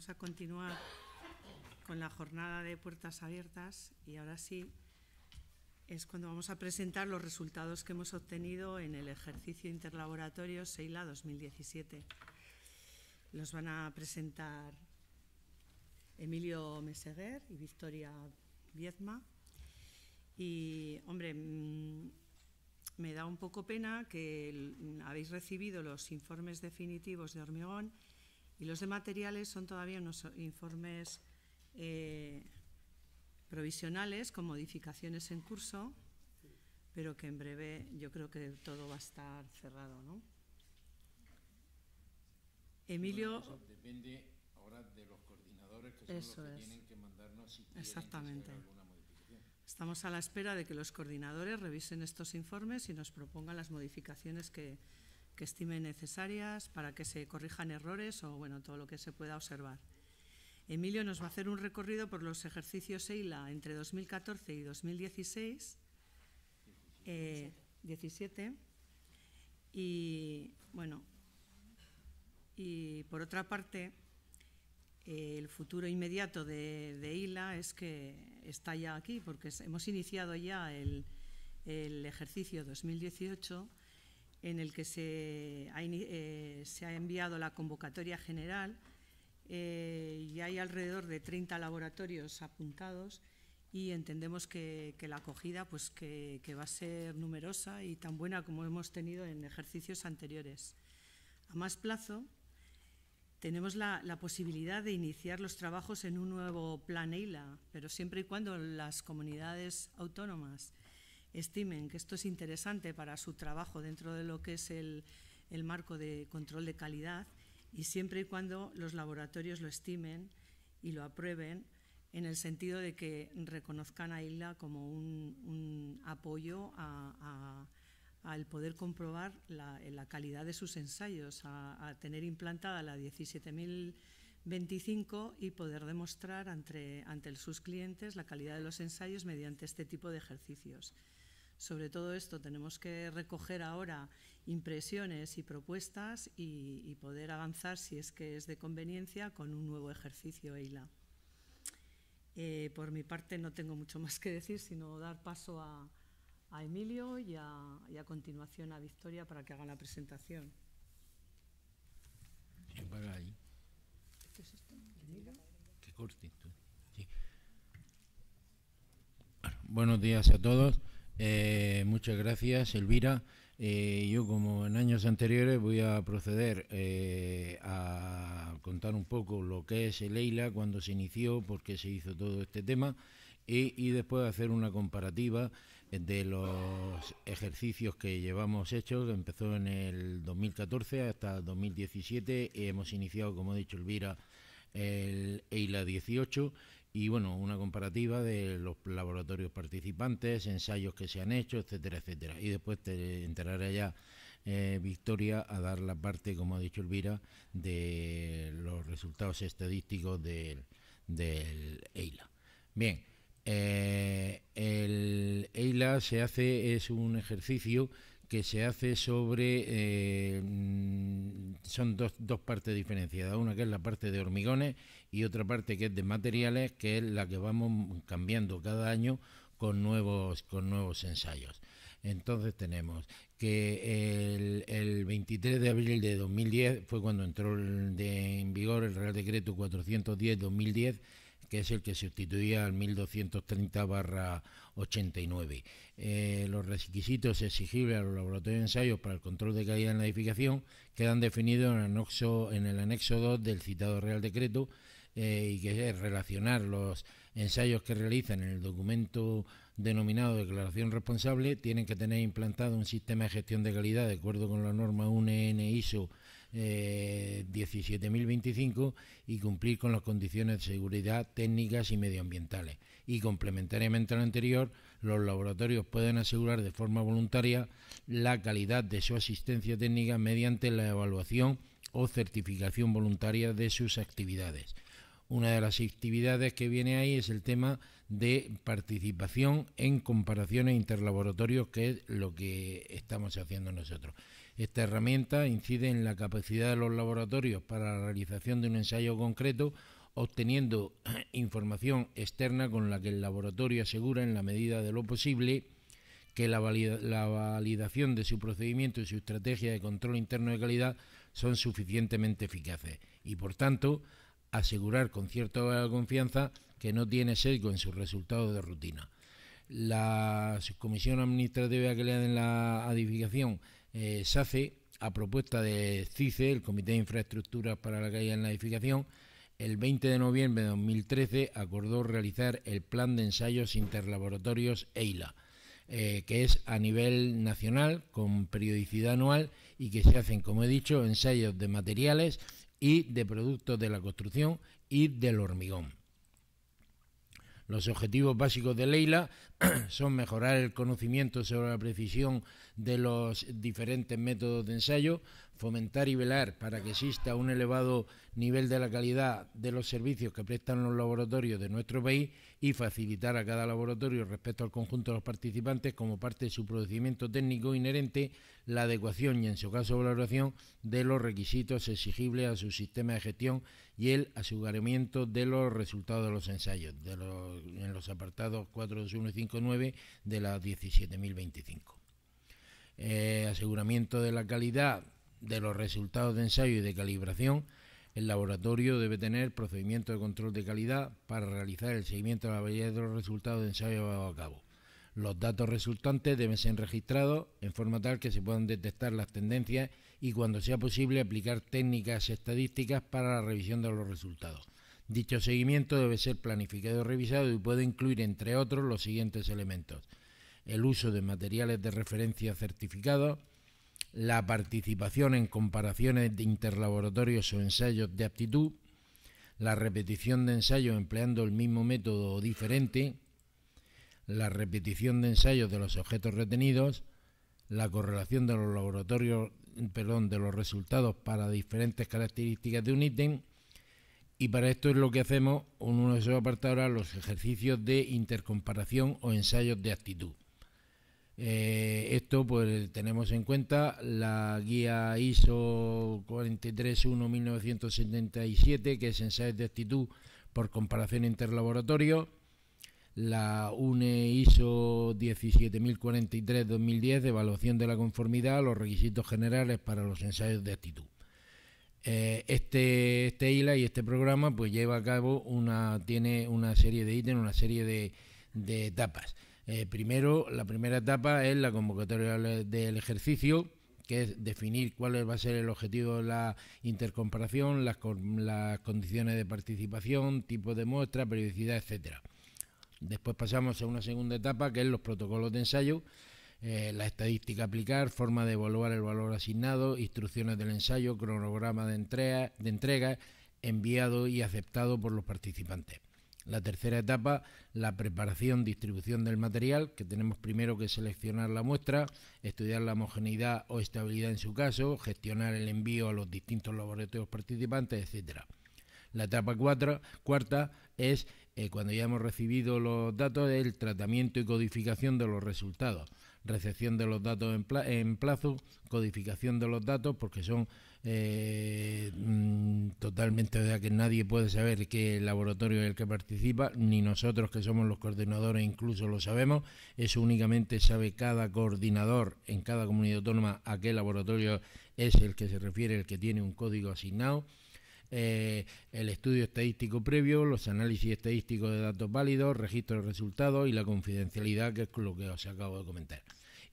vamos a continuar con la jornada de puertas abiertas y ahora sí es cuando vamos a presentar los resultados que hemos obtenido en el ejercicio interlaboratorio SEILA 2017. Los van a presentar Emilio Meseguer y Victoria Viezma. Y, hombre, mm, me da un poco pena que habéis recibido los informes definitivos de hormigón y los de materiales son todavía unos informes eh, provisionales con modificaciones en curso, pero que en breve yo creo que todo va a estar cerrado. ¿no? Emilio. depende ahora de los coordinadores que son los que tienen que mandarnos si Exactamente. alguna modificación. Estamos a la espera de que los coordinadores revisen estos informes y nos propongan las modificaciones que, que estimen necesarias para que se corrijan errores o bueno, todo lo que se pueda observar. Emilio nos va a hacer un recorrido por los ejercicios EILA entre 2014 y 2016, 17. Eh, y bueno, y por otra parte, el futuro inmediato de, de, ILA es que está ya aquí, porque hemos iniciado ya el, el ejercicio 2018 en el que se ha, eh, se ha enviado la convocatoria general eh, y hay alrededor de 30 laboratorios apuntados y entendemos que, la acogida pues que, va a ser numerosa y tan buena como hemos tenido en ejercicios anteriores. A más plazo, tenemos la, la, posibilidad de iniciar los trabajos en un nuevo plan EILA, pero siempre y cuando las comunidades autónomas estimen que esto es interesante para su trabajo dentro de lo que es el, marco de control de calidad y siempre y cuando los laboratorios lo estimen y lo aprueben en el sentido de que reconozcan a ILA como un, apoyo al poder comprobar la, calidad de sus ensayos, a, tener implantada la 17.025 y poder demostrar ante, ante sus clientes la calidad de los ensayos mediante este tipo de ejercicios. Sobre todo esto tenemos que recoger ahora impresiones y propuestas y, poder avanzar, si es que es de conveniencia, con un nuevo ejercicio EILA. Eh, por mi parte no tengo mucho más que decir, sino dar paso a, Emilio y a, continuación a Victoria para que hagan la presentación. ¿Qué es esto? ¿Qué corte? buenos días a todos. Eh, muchas gracias, Elvira. Eh, yo, como en años anteriores, voy a proceder eh, a contar un poco lo que es el EILA, cuando se inició, por qué se hizo todo este tema, y, y después hacer una comparativa de los ejercicios que llevamos hechos. Empezó en el 2014 hasta el 2017. Hemos iniciado, como ha dicho Elvira, el EILA 18 y bueno, una comparativa de los laboratorios participantes, ensayos que se han hecho, etcétera, etcétera. Y después te enterará ya eh, Victoria a dar la parte, como ha dicho Elvira, de los resultados estadísticos del, del EILA. Bien, eh, el EILA se hace, es un ejercicio que se hace sobre, eh, mm, son dos, dos partes diferenciadas, una que es la parte de hormigones y otra parte que es de materiales, que es la que vamos cambiando cada año con nuevos, con nuevos ensayos. Entonces tenemos que el, el 23 de abril de 2010 fue cuando entró en vigor el Real Decreto 410-2010 que es el que sustituía al 1230-89. Eh, los requisitos exigibles a los laboratorios de ensayos para el control de calidad en la edificación quedan definidos en el anexo, en el anexo 2 del citado Real Decreto eh, y que es relacionar los ensayos que realizan en el documento denominado declaración responsable tienen que tener implantado un sistema de gestión de calidad de acuerdo con la norma UNN ISO 17.025 y cumplir con las condiciones de seguridad técnicas y medioambientales. Y complementariamente a lo anterior, los laboratorios pueden asegurar de forma voluntaria la calidad de su asistencia técnica mediante la evaluación o certificación voluntaria de sus actividades. Una de las actividades que viene ahí es el tema de participación en comparaciones interlaboratorios, que es lo que estamos haciendo nosotros. Esta herramienta incide en la capacidad de los laboratorios para la realización de un ensayo concreto, obteniendo información externa con la que el laboratorio asegura en la medida de lo posible que la, validación de su procedimiento y su estrategia de control interno de calidad son suficientemente eficaces y, por tanto, asegurar con cierta confianza que no tiene sesgo en sus resultados de rutina. La subcomisión administrativa que le en la edificación eh, se hace a propuesta de CICE, el Comité de Infraestructuras para la Calle en la Edificación, el 20 de noviembre de 2013 acordó realizar el Plan de Ensayos Interlaboratorios EILA, eh, que es a nivel nacional, con periodicidad anual y que se hacen, como he dicho, ensayos de materiales y de productos de la construcción y del hormigón. Los objetivos básicos de Leila son mejorar el conocimiento sobre la precisión de los diferentes métodos de ensayo, fomentar y velar para que exista un elevado nivel de la calidad de los servicios que prestan los laboratorios de nuestro país y facilitar a cada laboratorio respecto al conjunto de los participantes como parte de su procedimiento técnico inherente la adecuación y en su caso valoración de los requisitos exigibles a su sistema de gestión y el aseguramiento de los resultados de los ensayos en los apartados 421 y 59 de la 17.025. Eh, aseguramiento de la calidad de los resultados de ensayo y de calibración, el laboratorio debe tener procedimientos de control de calidad para realizar el seguimiento de la validez de los resultados de ensayo llevado a cabo. Los datos resultantes deben ser registrados en forma tal que se puedan detectar las tendencias y, cuando sea posible, aplicar técnicas estadísticas para la revisión de los resultados. Dicho seguimiento debe ser planificado y revisado y puede incluir, entre otros, los siguientes elementos. El uso de materiales de referencia certificados, la participación en comparaciones de interlaboratorios o ensayos de aptitud, la repetición de ensayos empleando el mismo método o diferente, la repetición de ensayos de los objetos retenidos, la correlación de los laboratorios, perdón, de los resultados para diferentes características de un ítem y para esto es lo que hacemos en uno de esos apartados los ejercicios de intercomparación o ensayos de actitud. Eh, esto pues tenemos en cuenta la guía ISO 431-1977, que es ensayos de actitud por comparación interlaboratorio, la UNE ISO 17043-2010 de evaluación de la conformidad los requisitos generales para los ensayos de actitud. Eh, este, este ILA y este programa pues lleva a cabo una, tiene una serie de ítems, una serie de etapas. Eh, primero, la primera etapa es la convocatoria del ejercicio, que es definir cuál va a ser el objetivo de la intercomparación, las, condiciones de participación, tipo de muestra, periodicidad, etcétera. Después pasamos a una segunda etapa, que es los protocolos de ensayo, eh, la estadística aplicar, forma de evaluar el valor asignado, instrucciones del ensayo, cronograma de entrega, de entrega enviado y aceptado por los participantes. La tercera etapa, la preparación, distribución del material, que tenemos primero que seleccionar la muestra, estudiar la homogeneidad o estabilidad en su caso, gestionar el envío a los distintos laboratorios participantes, etcétera. La etapa cuarta es eh, cuando ya hemos recibido los datos, el tratamiento y codificación de los resultados, recepción de los datos en plazo, codificación de los datos, porque son eh, mm, totalmente verdad que nadie puede saber qué laboratorio es el que participa, ni nosotros que somos los coordinadores incluso lo sabemos, eso únicamente sabe cada coordinador en cada comunidad autónoma a qué laboratorio es el que se refiere, el que tiene un código asignado. Eh, el estudio estadístico previo, los análisis estadísticos de datos válidos, registro de resultados y la confidencialidad, que es lo que os acabo de comentar.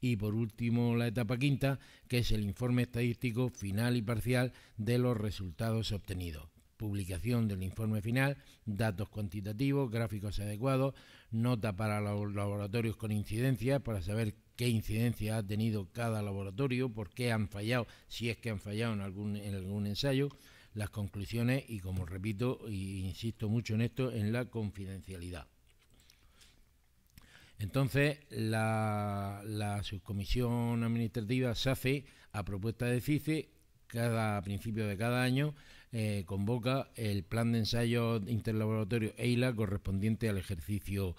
Y por último, la etapa quinta, que es el informe estadístico final y parcial de los resultados obtenidos. Publicación del informe final, datos cuantitativos, gráficos adecuados, nota para los laboratorios con incidencia para saber qué incidencia ha tenido cada laboratorio, por qué han fallado, si es que han fallado en algún ensayo, las conclusiones y, como repito e insisto mucho en esto, en la confidencialidad. Entonces, la, subcomisión administrativa SAFE, a propuesta de CICE, cada principio de cada año eh, convoca el plan de ensayo interlaboratorio EILA correspondiente al ejercicio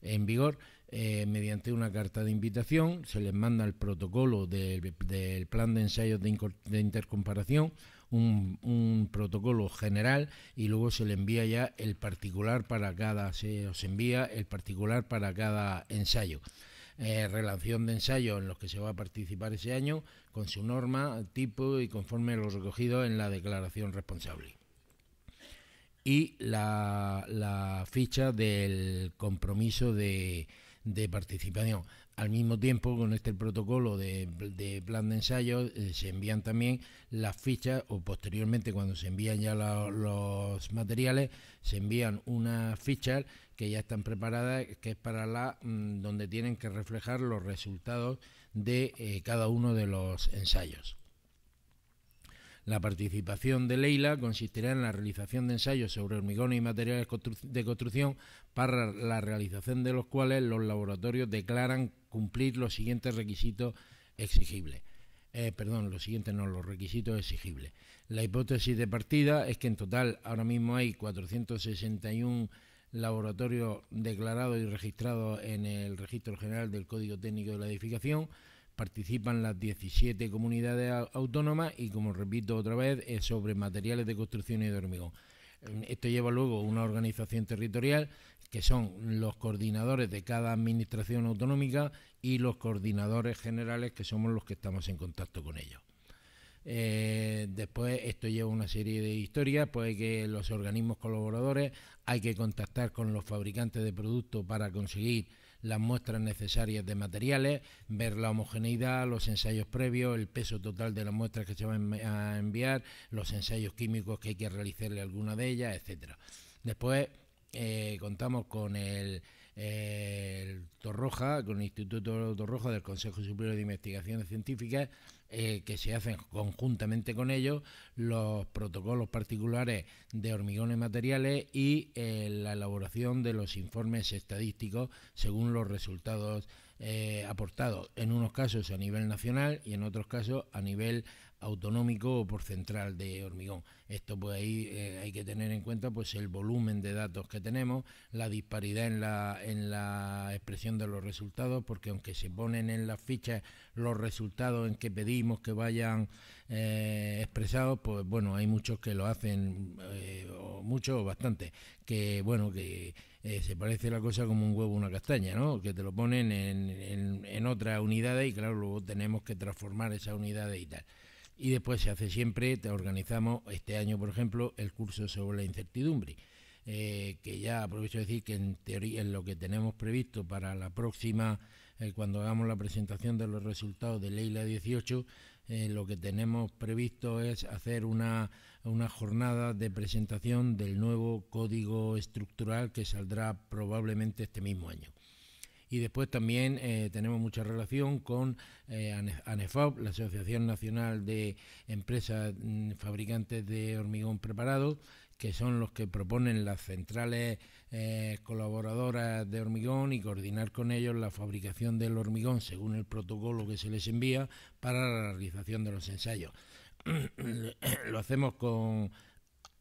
en vigor. eh, mediante una carta de invitación, se les manda el protocolo del, plan de ensayos de, intercomparación, un, protocolo general y luego se le envía ya el particular para cada, se os envía el particular para cada ensayo. Eh, relación de ensayo en los que se va a participar ese año con su norma, tipo y conforme a lo recogido en la declaración responsable y la, ficha del compromiso de, de participación. Al mismo tiempo, con este protocolo de, plan de ensayo, eh, se envían también las fichas, o posteriormente, cuando se envían ya los materiales, se envían unas fichas que ya están preparadas, que es para la mm, donde tienen que reflejar los resultados de eh, cada uno de los ensayos. La participación de Leila consistirá en la realización de ensayos sobre hormigón y materiales de construcción para la realización de los cuales los laboratorios declaran cumplir los siguientes requisitos exigibles. Eh, perdón, los siguientes no, los requisitos exigibles. La hipótesis de partida es que en total ahora mismo hay 461 laboratorios declarados y registrados en el Registro General del Código Técnico de la Edificación, participan las 17 comunidades autónomas y, como repito otra vez, es sobre materiales de construcción y de hormigón. Esto lleva luego una organización territorial que son los coordinadores de cada administración autonómica y los coordinadores generales que somos los que estamos en contacto con ellos. Eh, después esto lleva una serie de historias, pues que los organismos colaboradores, hay que contactar con los fabricantes de productos para conseguir las muestras necesarias de materiales, ver la homogeneidad, los ensayos previos, el peso total de las muestras que se van a enviar, los ensayos químicos que hay que realizarle alguna de ellas, etcétera. Después eh, contamos con el Torroja, con el Instituto Torroja del Consejo Superior de Investigaciones Científicas, eh, que se hacen conjuntamente con ellos los protocolos particulares de hormigones materiales y eh, la elaboración de los informes estadísticos según los resultados eh, aportados, en unos casos a nivel nacional y en otros casos a nivel autonómico o por central de hormigón. Esto pues ahí eh, hay que tener en cuenta pues el volumen de datos que tenemos, la disparidad en la, en la expresión de los resultados, porque aunque se ponen en las fichas los resultados en que pedimos que vayan eh, expresados, pues bueno, hay muchos que lo hacen, eh, o muchos o bastante, que bueno, que se parece la cosa como un huevo una castaña, ¿no? Que te lo ponen en, en, en otras unidades y claro, luego tenemos que transformar esas unidades y tal y después se hace siempre, te organizamos este año, por ejemplo, el curso sobre la incertidumbre, eh, que ya aprovecho de decir que en teoría en lo que tenemos previsto para la próxima, eh, cuando hagamos la presentación de los resultados de Leila 18, eh, lo que tenemos previsto es hacer una, una jornada de presentación del nuevo código estructural que saldrá probablemente este mismo año y después también eh, tenemos mucha relación con eh, ANEFOP, la Asociación Nacional de Empresas mm, Fabricantes de Hormigón Preparado, que son los que proponen las centrales eh, colaboradoras de hormigón y coordinar con ellos la fabricación del hormigón según el protocolo que se les envía para la realización de los ensayos. Lo hacemos con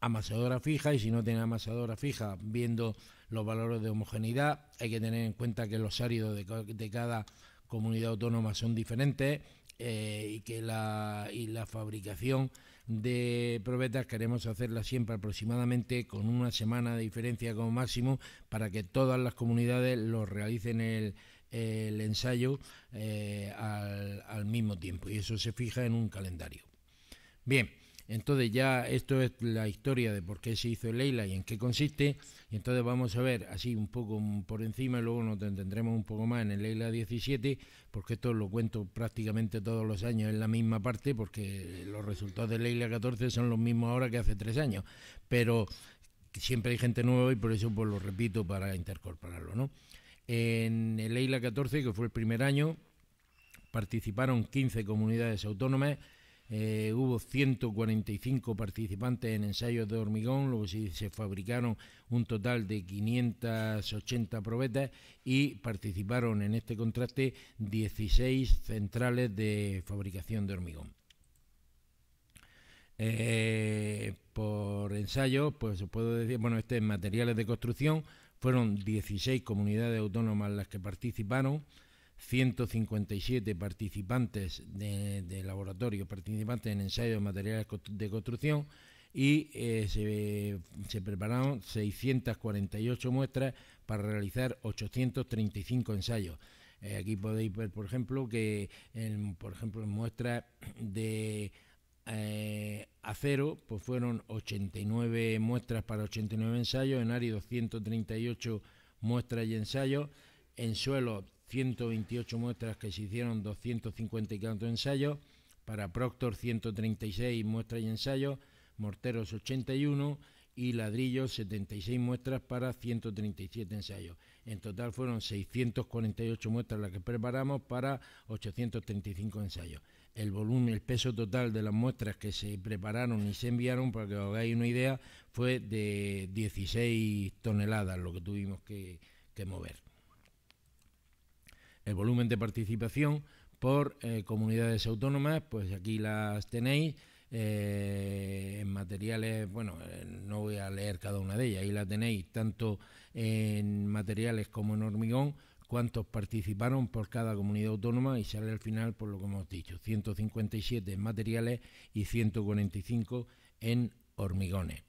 amasadora fija y si no tiene amasadora fija, viendo los valores de homogeneidad. Hay que tener en cuenta que los áridos de, cada comunidad autónoma son diferentes eh, y que la, y la fabricación de probetas queremos hacerla siempre aproximadamente con una semana de diferencia como máximo para que todas las comunidades lo realicen el, ensayo eh, al, al mismo tiempo y eso se fija en un calendario. Bien, entonces ya esto es la historia de por qué se hizo el Leila y en qué consiste. Y entonces vamos a ver así un poco por encima y luego nos entendremos un poco más en el Leila 17, porque esto lo cuento prácticamente todos los años en la misma parte, porque los resultados del Leila 14 son los mismos ahora que hace tres años. Pero siempre hay gente nueva y por eso pues lo repito para intercorporarlo. ¿no? En el Leila 14, que fue el primer año, participaron 15 comunidades autónomas eh, hubo 145 participantes en ensayos de hormigón, luego se, fabricaron un total de 580 probetas y participaron en este contraste 16 centrales de fabricación de hormigón. Eh, por ensayo, pues puedo decir, bueno, este en materiales de construcción, fueron 16 comunidades autónomas las que participaron, 157 participantes de, laboratorio, participantes en ensayos de materiales de construcción y eh, se, prepararon 648 muestras para realizar 835 ensayos. Eh, aquí podéis ver, por ejemplo, que en, por ejemplo, muestras de eh, acero, pues fueron 89 muestras para 89 ensayos, en árido 138 muestras y ensayos, en suelo 128 muestras que se hicieron 254 ensayos, para Proctor 136 muestras y ensayos, morteros 81 y ladrillos 76 muestras para 137 ensayos. En total fueron 648 muestras las que preparamos para 835 ensayos. El volumen, el peso total de las muestras que se prepararon y se enviaron, para que os hagáis una idea, fue de 16 toneladas lo que tuvimos que, mover. El volumen de participación por eh, comunidades autónomas, pues aquí las tenéis. Eh, en materiales, bueno, eh, no voy a leer cada una de ellas, ahí la tenéis, tanto en materiales como en hormigón, cuántos participaron por cada comunidad autónoma y sale al final por lo que hemos dicho, 157 en materiales y 145 en hormigones.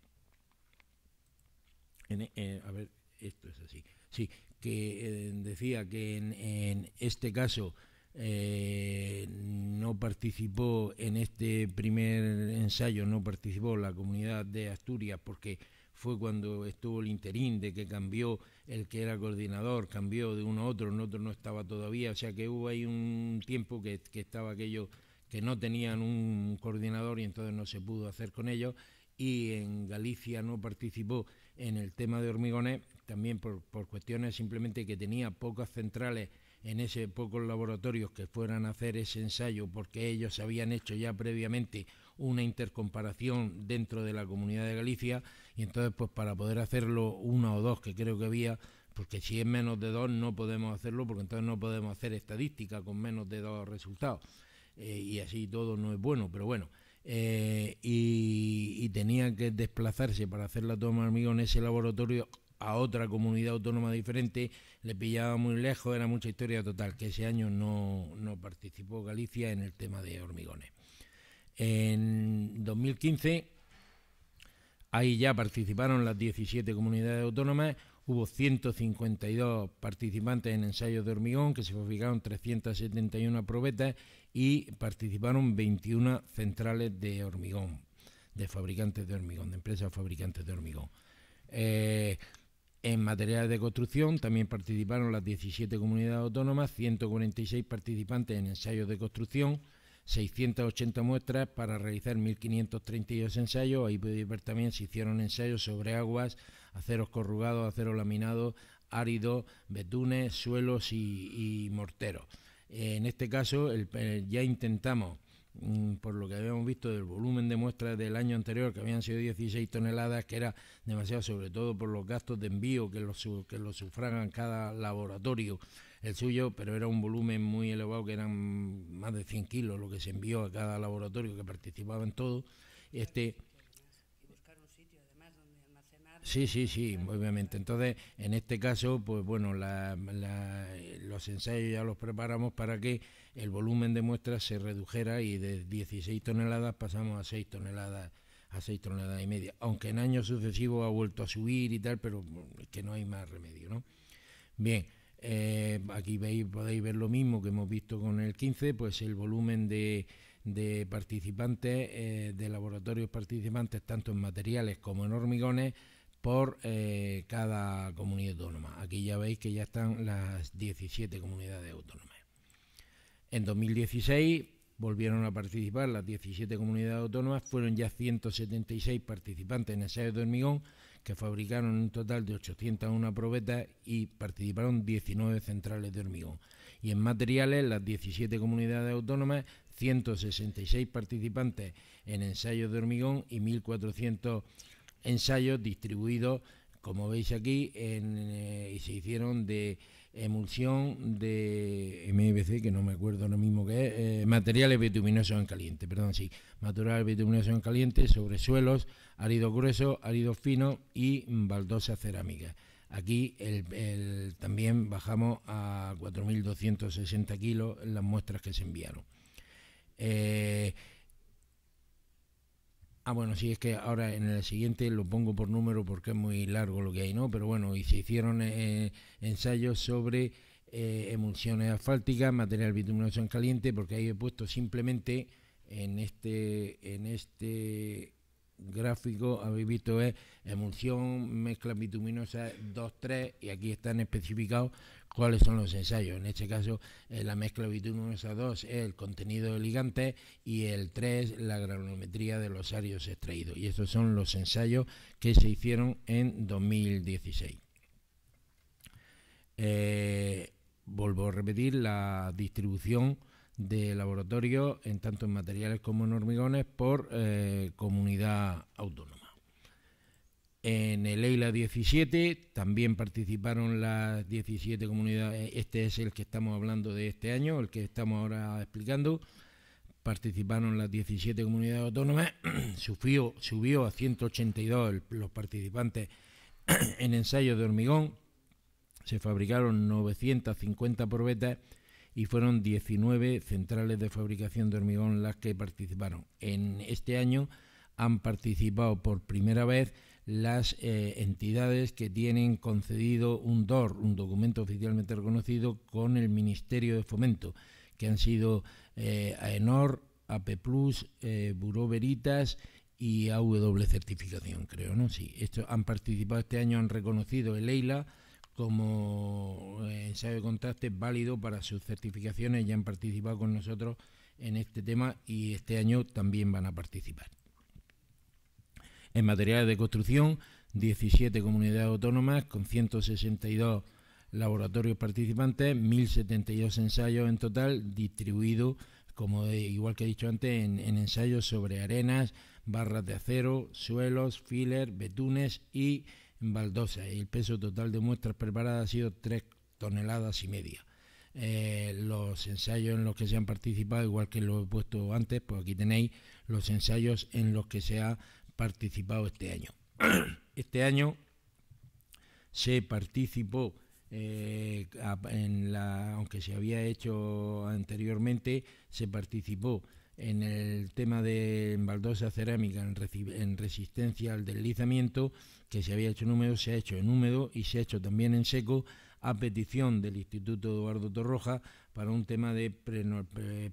A ver, esto es así. Sí, que decía que en este caso eh, no participó en este primer ensayo, no participó la comunidad de Asturias porque fue cuando estuvo el interín de que cambió el que era coordinador, cambió de uno a otro, en otro no estaba todavía, o sea que hubo ahí un tiempo que, estaba aquello que no tenían un coordinador y entonces no se pudo hacer con ellos y en Galicia no participó en el tema de hormigones también por, por cuestiones simplemente que tenía pocas centrales en ese pocos laboratorios que fueran a hacer ese ensayo porque ellos habían hecho ya previamente una intercomparación dentro de la comunidad de Galicia y entonces pues para poder hacerlo uno o dos que creo que había porque si es menos de dos no podemos hacerlo porque entonces no podemos hacer estadística con menos de dos resultados. Eh, y así todo no es bueno pero bueno. Eh, y, y, tenía que desplazarse para hacer la toma de hormigón en ese laboratorio a otra comunidad autónoma diferente, le pillaba muy lejos, era mucha historia total, que ese año no, participó Galicia en el tema de hormigones. En 2015, ahí ya participaron las 17 comunidades autónomas, hubo 152 participantes en ensayos de hormigón, que se fabricaron 371 probetas y participaron 21 centrales de hormigón, de fabricantes de hormigón, de empresas fabricantes de hormigón. Eh, en materiales de construcción también participaron las 17 comunidades autónomas, 146 participantes en ensayos de construcción, 680 muestras para realizar 1.532 ensayos. Ahí podéis ver también se hicieron ensayos sobre aguas, aceros corrugados, acero laminado, áridos, betunes, suelos y, morteros. En este caso ya intentamos por lo que habíamos visto del volumen de muestras del año anterior, que habían sido 16 toneladas, que era demasiado, sobre todo por los gastos de envío que los, que los sufragan cada laboratorio, el suyo, pero era un volumen muy elevado, que eran más de 100 kilos lo que se envió a cada laboratorio que participaba en todo. Este, Sí, sí, sí, obviamente. Entonces, en este caso, pues bueno, los ensayos ya los preparamos para que el volumen de muestras se redujera y de 16 toneladas pasamos a 6 toneladas a 6 toneladas y media. Aunque en años sucesivos ha vuelto a subir y tal, pero es que no hay más remedio, ¿no? Bien, eh, aquí veis, podéis ver lo mismo que hemos visto con el 15, pues el volumen de, participantes, eh, de laboratorios participantes, tanto en materiales como en hormigones, por eh, cada comunidad autónoma. Aquí ya veis que ya están las 17 comunidades autónomas. En 2016 volvieron a participar las 17 comunidades autónomas, fueron ya 176 participantes en ensayos de hormigón que fabricaron un total de 801 probetas y participaron 19 centrales de hormigón. Y en materiales, las 17 comunidades autónomas, 166 participantes en ensayos de hormigón y 1.400 ensayos distribuidos, como veis aquí, en, eh, y se hicieron de emulsión de MBC, que no me acuerdo ahora mismo qué es, eh, materiales bituminosos en caliente, perdón, sí, materiales bituminosos en caliente sobre suelos, árido grueso, árido fino y baldosa cerámica. Aquí también bajamos a 4.260 kilos las muestras que se enviaron. Eh, ah, bueno, sí, es que ahora en el siguiente lo pongo por número porque es muy largo lo que hay, ¿no? Pero bueno, y se hicieron eh, ensayos sobre eh, emulsiones asfálticas, material bituminoso en caliente, porque ahí he puesto simplemente en este, en este gráfico habéis visto es emulsión, mezcla bituminosa 2, 3 y aquí están especificados cuáles son los ensayos. En este caso eh, la mezcla bituminosa 2 es el contenido de ligantes y el 3 la granulometría de los arios extraídos. Y estos son los ensayos que se hicieron en 2016. Eh, vuelvo a repetir la distribución de laboratorio, en tanto en materiales como en hormigones, por eh, comunidad autónoma. En el EILA 17 también participaron las 17 comunidades, este es el que estamos hablando de este año, el que estamos ahora explicando, participaron las 17 comunidades autónomas, subió, subió a 182 los participantes en ensayos de hormigón, se fabricaron 950 probetas y fueron 19 centrales de fabricación de hormigón las que participaron. En este año han participado por primera vez las eh, entidades que tienen concedido un DOR, un documento oficialmente reconocido, con el Ministerio de Fomento, que han sido eh, AENOR, AP Plus, eh, Buró Veritas y AW Certificación, creo, ¿no? Sí, esto, han participado este año, han reconocido el EILA como eh, ensayo de contraste válido para sus certificaciones, ya han participado con nosotros en este tema y este año también van a participar. En materiales de construcción, 17 comunidades autónomas con 162 laboratorios participantes, 1.072 ensayos en total, distribuidos, como igual que he dicho antes, en, en ensayos sobre arenas, barras de acero, suelos, filler, betunes y baldosa y el peso total de muestras preparadas ha sido 3 toneladas y media. Eh, los ensayos en los que se han participado, igual que lo he puesto antes, pues aquí tenéis los ensayos en los que se ha participado este año. este año se participó, eh, en la, aunque se había hecho anteriormente, se participó en el tema de baldosa cerámica en, resistencia al deslizamiento, que se había hecho en húmedo, se ha hecho en húmedo y se ha hecho también en seco, a petición del Instituto Eduardo Torroja para un tema de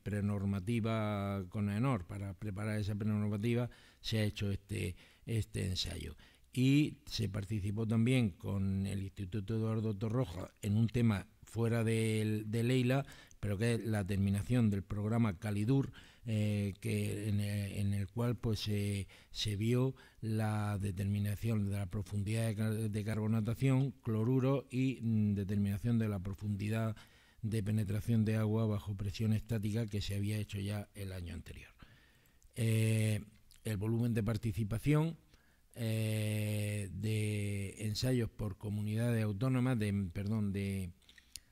prenormativa con ENOR. Para preparar esa prenormativa se ha hecho este, este ensayo. Y se participó también con el Instituto Eduardo Torroja en un tema fuera de, de Leila, pero que es la terminación del programa Calidur, eh, que en el, cual pues se vio la determinación de la profundidad de, carbonatación, cloruro y mm, determinación de la profundidad de penetración de agua bajo presión estática que se había hecho ya el año anterior. Eh, el volumen de participación eh, de ensayos por comunidades autónomas, de, perdón, de,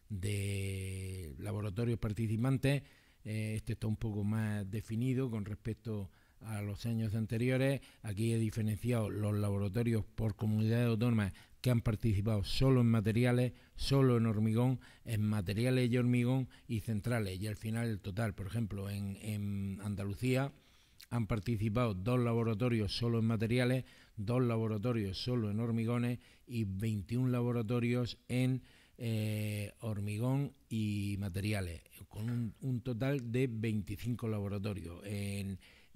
de laboratorios participantes eh, este está un poco más definido con respecto a los años anteriores. Aquí he diferenciado los laboratorios por comunidades autónomas que han participado solo en materiales, solo en hormigón, en materiales y hormigón y centrales. Y al final el total, por ejemplo, en, en Andalucía han participado dos laboratorios solo en materiales, dos laboratorios solo en hormigones y 21 laboratorios en eh, hormigón y materiales, con un, total de 25 laboratorios.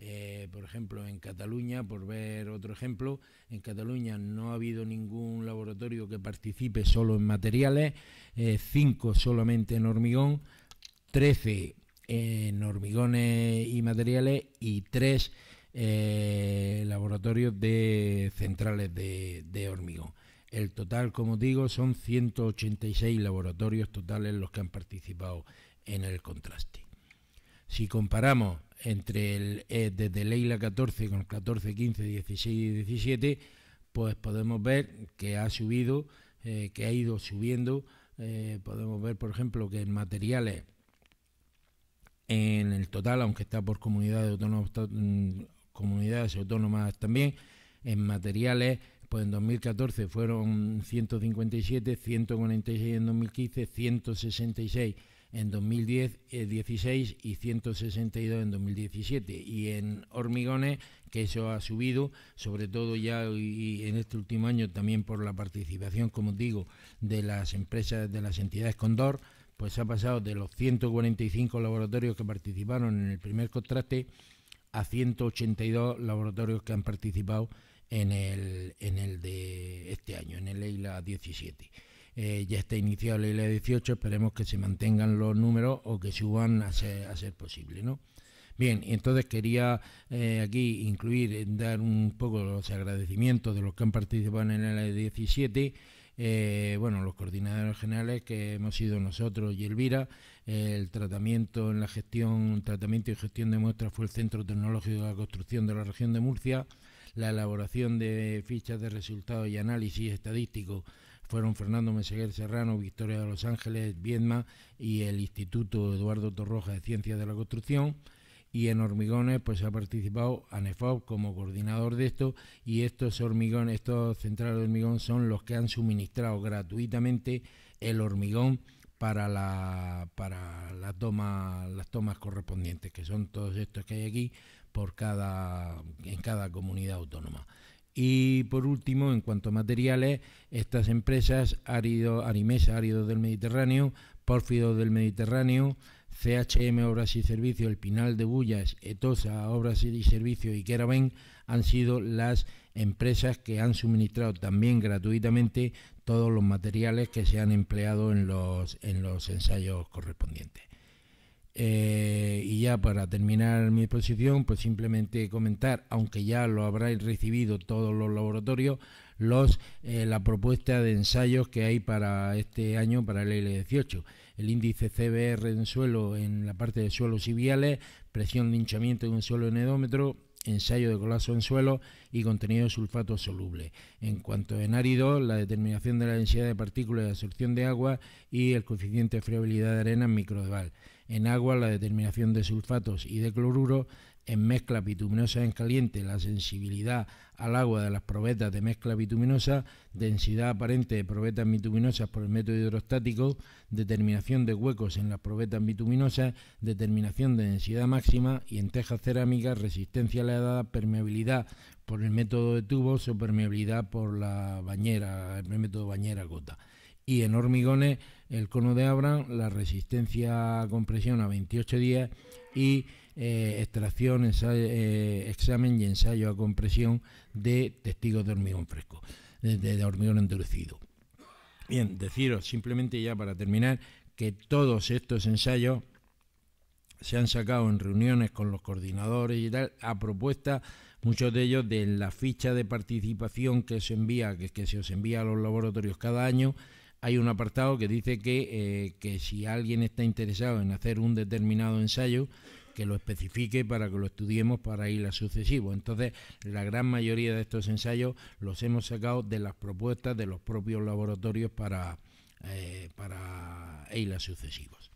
Eh, por ejemplo, en Cataluña, por ver otro ejemplo, en Cataluña no ha habido ningún laboratorio que participe solo en materiales, 5 eh, solamente en hormigón, 13 en hormigones y materiales y 3 laboratorios de centrales de hormigón. El total, como digo, son 186 laboratorios totales los que han participado en el contraste. Si comparamos entre el, eh, desde Leila 14 con 14, 15, 16 y 17, pues podemos ver que ha subido, eh, que ha ido subiendo eh, podemos ver, por ejemplo, que en materiales, en el total, aunque está por comunidades autónomas, mm, comunidades autónomas también, en materiales, pues en 2014 fueron 157, 146 en 2015, 166 en 2010, 16 y 162 en 2017. Y en hormigones, que eso ha subido, sobre todo ya y en este último año también por la participación, como digo, de las empresas, de las entidades Condor, pues ha pasado de los 145 laboratorios que participaron en el primer contraste a 182 laboratorios que han participado en el, en el de este año, en el EILA 17. Eh, ya está iniciado la EILA 18, esperemos que se mantengan los números o que suban a ser, a ser posible, ¿no? Bien, entonces quería eh, aquí incluir, dar un poco los agradecimientos de los que han participado en el EILA 17, eh, bueno, los coordinadores generales que hemos sido nosotros y Elvira, el tratamiento en la gestión, tratamiento y gestión de muestras fue el Centro Tecnológico de la Construcción de la región de Murcia, la elaboración de fichas de resultados y análisis estadístico fueron Fernando Meseguer Serrano, Victoria de Los Ángeles, Viedma y el Instituto Eduardo Torroja de Ciencias de la Construcción. Y en hormigones pues ha participado ANEFOB como coordinador de esto y estos hormigones, estos centrales de hormigón son los que han suministrado gratuitamente el hormigón para la para la toma, las tomas correspondientes, que son todos estos que hay aquí por cada en cada comunidad autónoma. Y por último, en cuanto a materiales, estas empresas Árido, Arimesa, Árido del Mediterráneo, Pórfido del Mediterráneo, CHM Obras y Servicios, El Pinal de Bullas, Etosa Obras y Servicios y Keraben han sido las empresas que han suministrado también gratuitamente todos los materiales que se han empleado en los, en los ensayos correspondientes. Eh, y ya para terminar mi exposición, pues simplemente comentar, aunque ya lo habráis recibido todos los laboratorios, los, eh, la propuesta de ensayos que hay para este año, para el L18. El índice CBR en suelo en la parte de suelos y viales, presión de hinchamiento en un suelo en edómetro, ensayo de colapso en suelo y contenido de sulfato soluble. En cuanto en árido, la determinación de la densidad de partículas de absorción de agua y el coeficiente de friabilidad de arena en microdeval en agua la determinación de sulfatos y de cloruro, en mezcla bituminosa en caliente la sensibilidad al agua de las probetas de mezcla bituminosa, densidad aparente de probetas bituminosas por el método hidrostático, determinación de huecos en las probetas bituminosas, determinación de densidad máxima y en tejas cerámicas resistencia a la edad, permeabilidad por el método de tubos o permeabilidad por la bañera, el método bañera gota. Y en hormigones el cono de Abraham, la resistencia a compresión a 28 días y eh, extracción, eh, examen y ensayo a compresión de testigos de hormigón fresco, de, hormigón endurecido. Bien, deciros simplemente ya para terminar que todos estos ensayos se han sacado en reuniones con los coordinadores y tal, a propuesta, muchos de ellos de la ficha de participación que se envía, que, que se os envía a los laboratorios cada año, hay un apartado que dice eh, que, si alguien está interesado en hacer un determinado ensayo, que lo especifique para que lo estudiemos para ir a. Entonces, la gran mayoría de estos ensayos los hemos sacado de las propuestas de los propios laboratorios para, eh, para sucesivos.